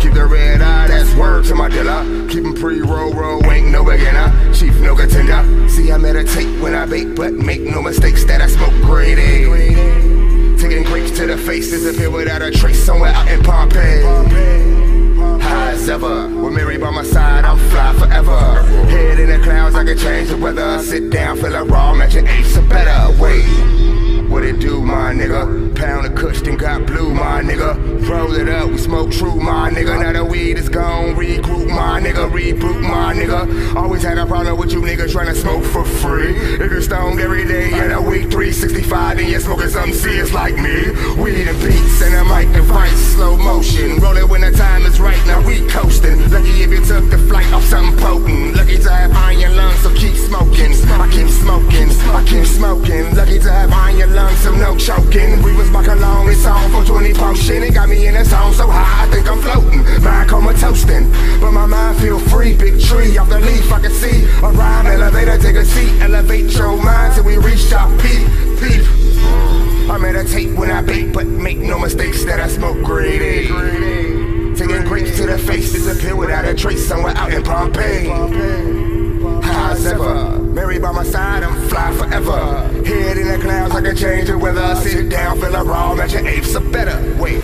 Keep the red eye, that's word to my dealer. Keep 'em pre-roll, roll, ain't no beginner. No contender. See, I meditate when I bake, but make no mistakes that I smoke grade A. Taking grapes to the face, disappear without a trace somewhere out in Pompeii. High as ever, with Mary by my side, I'm fly forever. Head in the clouds, I can change the weather. Sit down, feel like raw, matching apes a better way. What it do, my nigga? Pound of kush, then got blue, my nigga. Roll it up, we smoke true, my nigga. Now the weed is gone, regroup, my nigga. Reboot, my nigga. Always had a problem with you niggas trying to smoke for free. If you're stoned every day in a week, 365, then you're smoking something serious like me. Weed and beats and a mic device, slow motion. Roll it when the time is right, now we coasting. Lucky if you took the flight off something potent. Lucky to have iron lungs, so keep smoking. I keep smoking, I keep smoking. Lucky to have iron lungs, so no choking. Feel free. Big tree off the leaf, I can see a rhyme elevator. Take a seat, elevate your mind till we reach our peak. Peak. I meditate when I bake, but make no mistakes that I smoke A. Taking grapes to the face, disappear without a trace somewhere out in Pompeii. High as ever, Mary by my side, I'm fly forever. Head in the clouds, I can change the weather. Sit down, feel a raw, match your apes a better way.